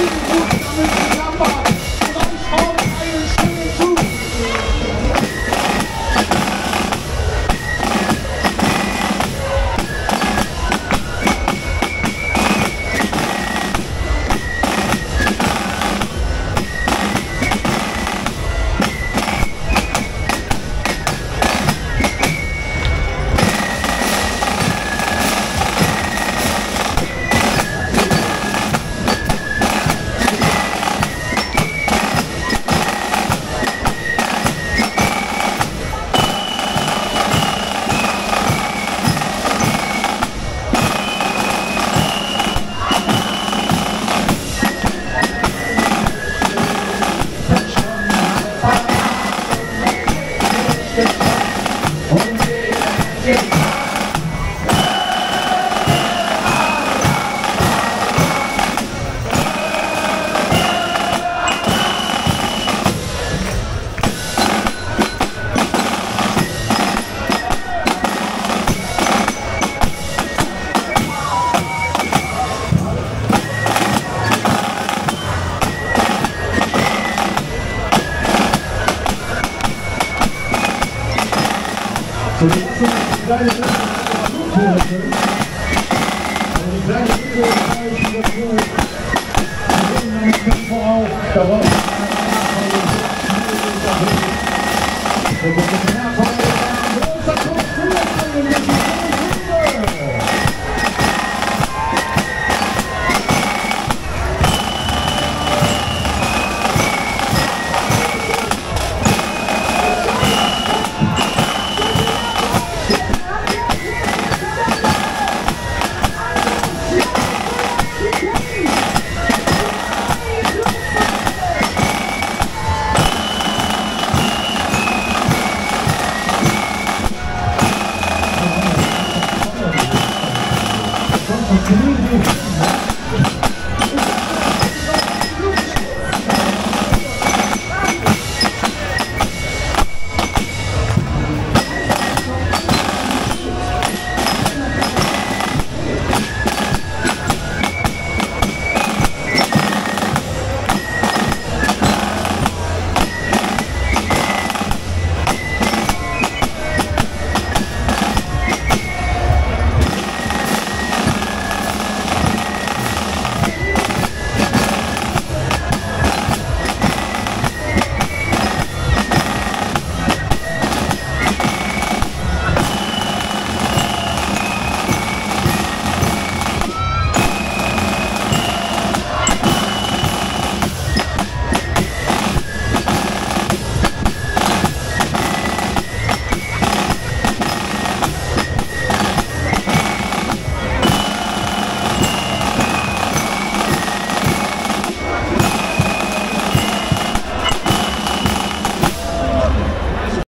Woo! Da